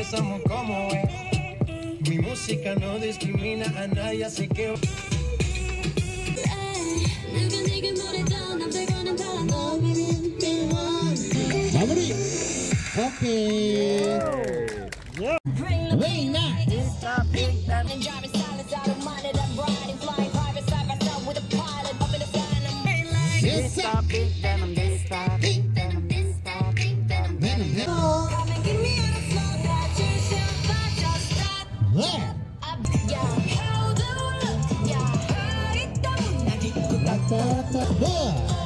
que somos como es. Mi música no discrimina a nadie, así que. Okay. Yeah. Yeah. Wait, not. It's a big. tá, tá bom!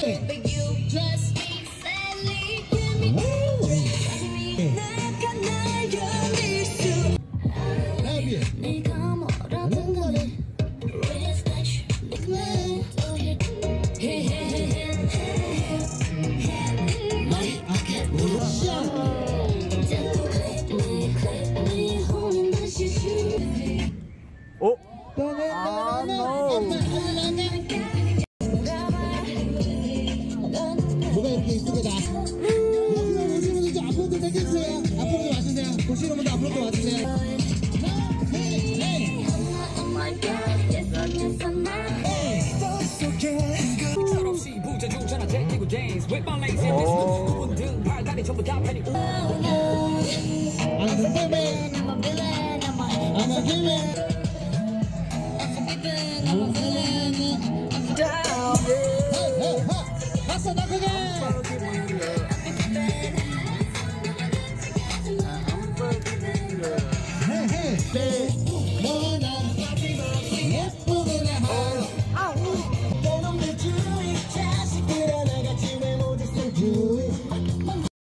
네. But you 겁니다. 여기서 오시는 분들 앞으로도 대주세요. 앞으로도 와주세요. 보시는 분들 앞으로도 와주세요. I'm a